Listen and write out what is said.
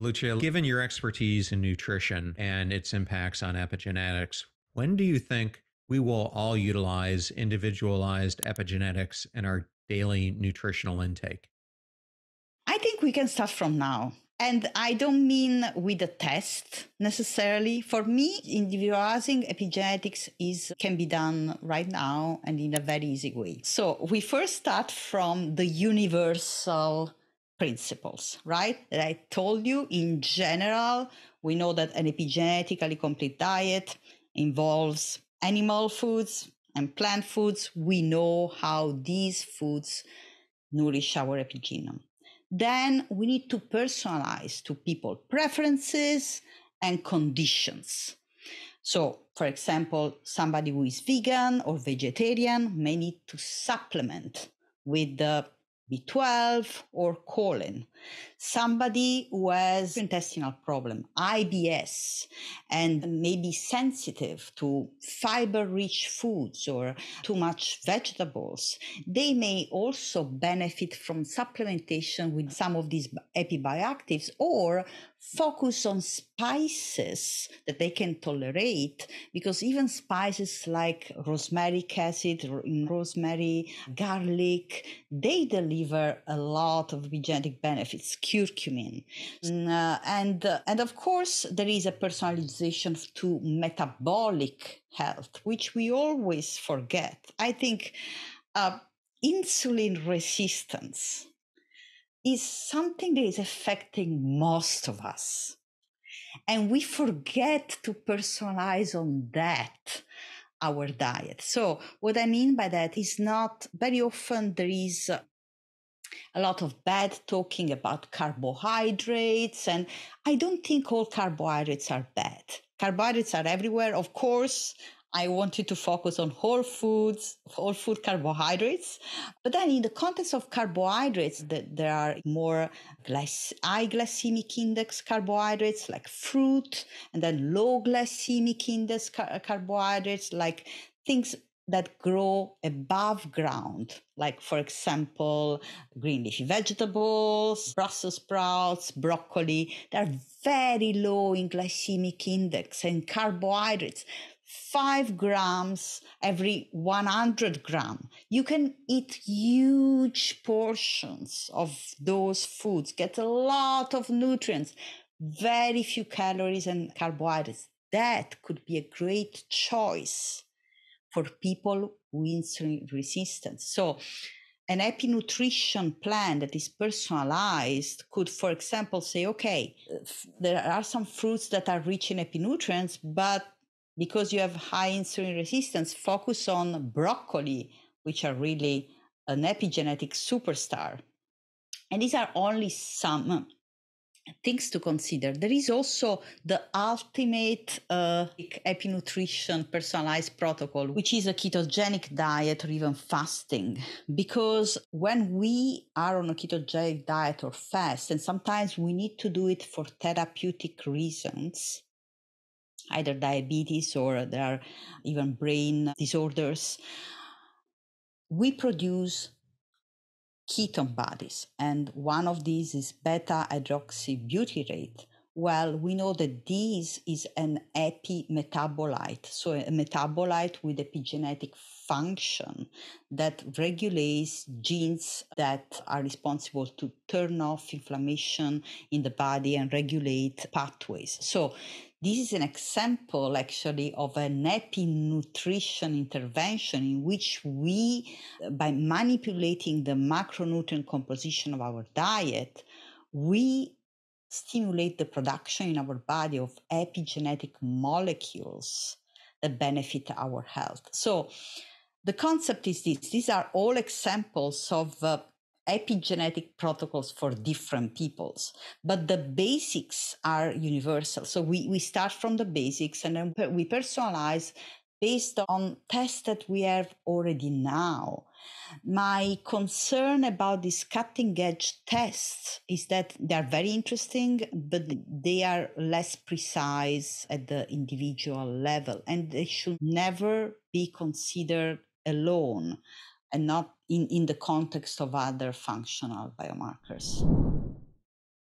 Lucina, given your expertise in nutrition and its impacts on epigenetics, when do you think we will all utilize individualized epigenetics in our daily nutritional intake? I think we can start from now. And I don't mean with a test necessarily. For me, individualizing epigenetics is can be done right now and in a very easy way. So we first start from the universal principles, right? That I told you in general, we know that an epigenetically complete diet involves animal foods and plant foods. We know how these foods nourish our epigenome then we need to personalize to people preferences and conditions. So, for example, somebody who is vegan or vegetarian may need to supplement with the B12 or choline. Somebody who has intestinal problem, IBS, and may be sensitive to fiber rich foods or too much vegetables, they may also benefit from supplementation with some of these epibioactives or focus on spices that they can tolerate because even spices like rosmarinic acid, rosemary, garlic, they deliver a lot of epigenetic benefits, curcumin. Mm, uh, and, uh, and of course, there is a personalization to metabolic health, which we always forget. I think uh, insulin resistance is something that is affecting most of us. And we forget to personalize on that our diet. So, what I mean by that is not very often there is a lot of bad talking about carbohydrates. And I don't think all carbohydrates are bad. Carbohydrates are everywhere, of course. I wanted to focus on whole foods, whole food carbohydrates. But then in the context of carbohydrates, there are more high glycemic index carbohydrates like fruit, and then low glycemic index carbohydrates like things that grow above ground, like, for example, green leafy vegetables, Brussels sprouts, broccoli. They're very low in glycemic index and carbohydrates five grams every 100 gram. You can eat huge portions of those foods, get a lot of nutrients, very few calories and carbohydrates. That could be a great choice for people with insulin resistance. So, an epi nutrition plan that is personalized could, for example, say, okay, uh, there are some fruits that are rich in epinutrients, but because you have high insulin resistance, focus on broccoli, which are really an epigenetic superstar. And these are only some things to consider. There is also the ultimate uh, epinutrition personalized protocol, which is a ketogenic diet or even fasting. Because when we are on a ketogenic diet or fast, and sometimes we need to do it for therapeutic reasons, either diabetes or there are even brain disorders, we produce ketone bodies. And one of these is beta hydroxybutyrate. Well, we know that this is an epimetabolite, so a metabolite with epigenetic function that regulates genes that are responsible to turn off inflammation in the body and regulate pathways. So this is an example actually of an epi nutrition intervention in which we, by manipulating the macronutrient composition of our diet, we stimulate the production in our body of epigenetic molecules that benefit our health. So the concept is this these are all examples of uh, epigenetic protocols for different peoples, but the basics are universal. So we, we start from the basics and then we personalize based on tests that we have already now. My concern about these cutting edge tests is that they are very interesting, but they are less precise at the individual level and they should never be considered alone and not in, in the context of other functional biomarkers.